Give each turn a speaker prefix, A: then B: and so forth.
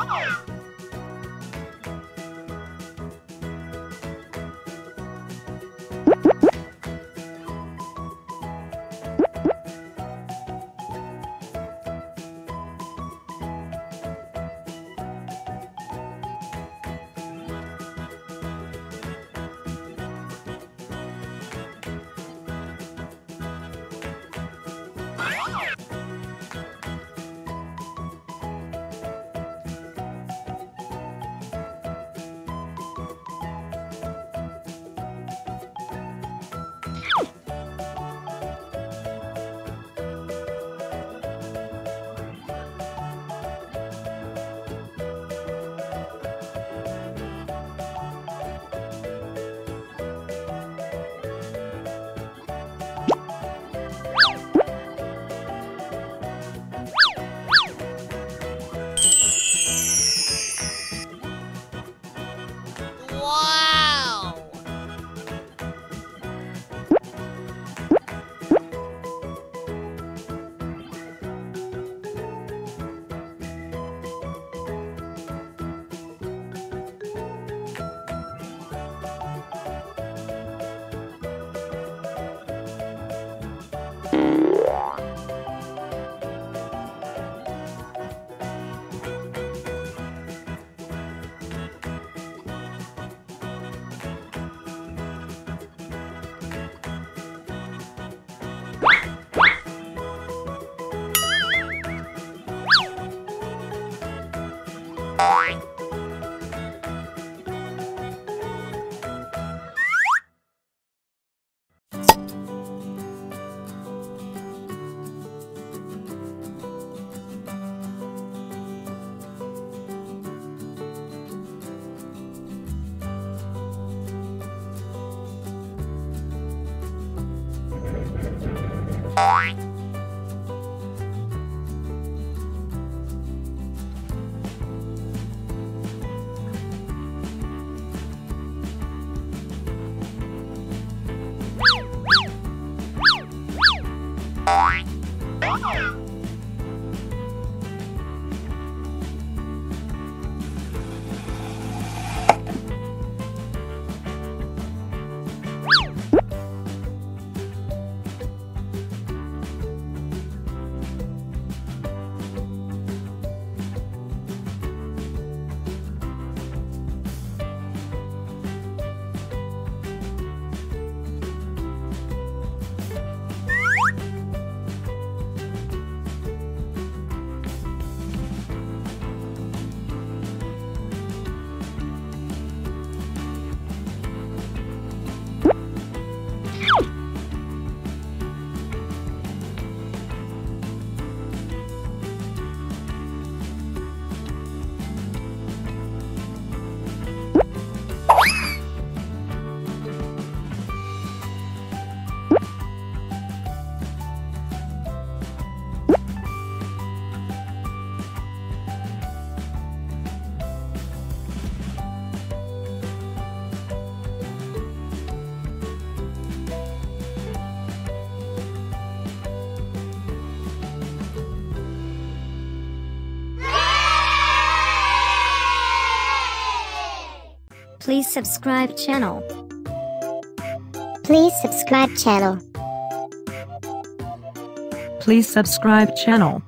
A: Wow! Bye. Bye.
B: Please subscribe channel.
C: Please subscribe channel.
D: Please subscribe channel.